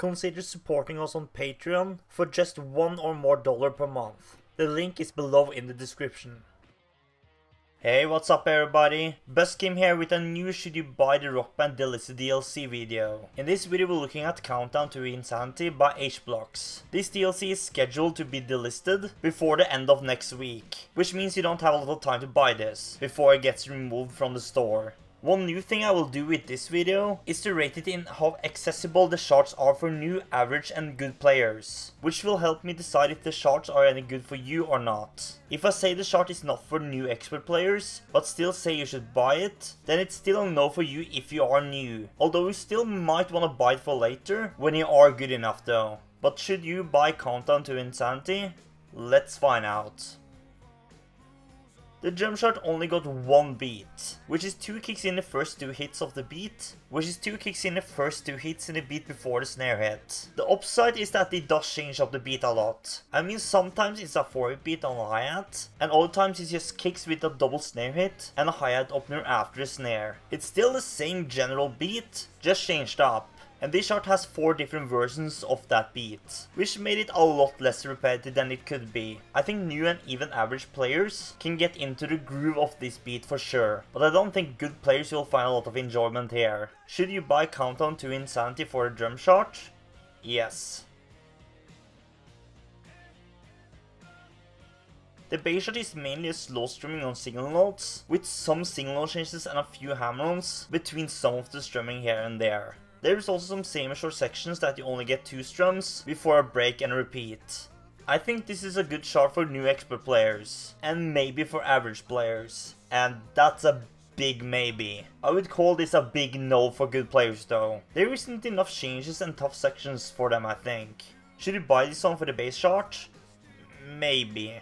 consider supporting us on Patreon for just one or more dollar per month. The link is below in the description. Hey, what's up everybody? Buskim here with a new should you buy the Rock Band DLC video. In this video we're looking at Countdown to Insanity by H-Blockx. This DLC is scheduled to be delisted before the end of next week, which means you don't have a lot of time to buy this before it gets removed from the store. One new thing I will do with this video is to rate it in how accessible the shards are for new, average and good players, which will help me decide if the shards are any good for you or not. If I say the shard is not for new expert players, but still say you should buy it, then it's still a no for you if you are new, although you still might wanna buy it for later, when you are good enough though. But should you buy Countdown to Insanity? Let's find out. The jump shot only got one beat, which is two kicks in the first two hits of the beat, which is two kicks in the first two hits in the beat before the snare hit. The upside is that it does change up the beat a lot. I mean sometimes it's a 4 beat on a hi-hat, and other times it's just kicks with a double snare hit and a hi-hat opener after the snare. It's still the same general beat, just changed up and this chart has 4 different versions of that beat, which made it a lot less repetitive than it could be. I think new and even average players can get into the groove of this beat for sure, but I don't think good players will find a lot of enjoyment here. Should you buy Countdown to Insanity for a drum chart? Yes. The bass shot is mainly a slow strumming on single notes, with some single note changes and a few hammer-ons between some of the strumming here and there. There's also some semi-short sections that you only get two strums before a break and a repeat. I think this is a good chart for new expert players, and maybe for average players, and that's a big maybe. I would call this a big no for good players though. There isn't enough changes and tough sections for them I think. Should you buy this song for the bass chart? Maybe.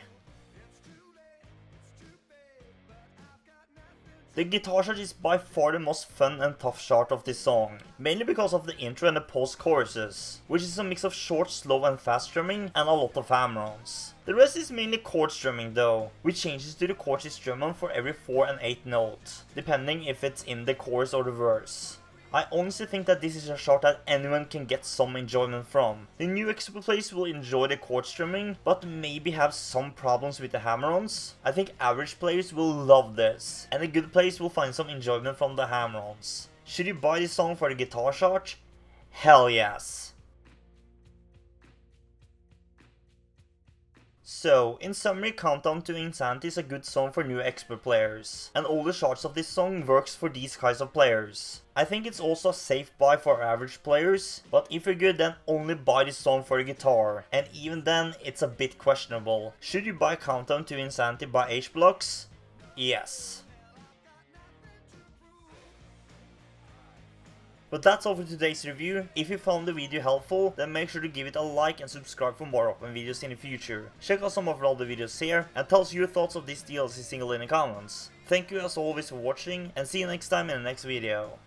The guitar chart is by far the most fun and tough chart of this song, mainly because of the intro and the post-choruses, which is a mix of short, slow and fast strumming and a lot of hammer-ons. The rest is mainly chord strumming though, which changes to the chord you strum for every 4 and 8 notes, depending if it's in the chorus or the verse. I honestly think that this is a shot that anyone can get some enjoyment from. The new expert players will enjoy the chord strumming, but maybe have some problems with the hammer-ons. I think average players will love this, and the good players will find some enjoyment from the hammer-ons. Should you buy this song for the guitar shot? Hell yes. So, in summary, Countdown to Insanity is a good song for new expert players, and all the shots of this song works for these kinds of players. I think it's also a safe buy for average players, but if you're good then only buy this song for the guitar, and even then it's a bit questionable. Should you buy Countdown to Insanity by H-Blockx? Yes. But that's all for today's review. If you found the video helpful, then make sure to give it a like and subscribe for more open videos in the future. Check out some of all other videos here, and tell us your thoughts of this DLC single in the comments. Thank you as always for watching, and see you next time in the next video.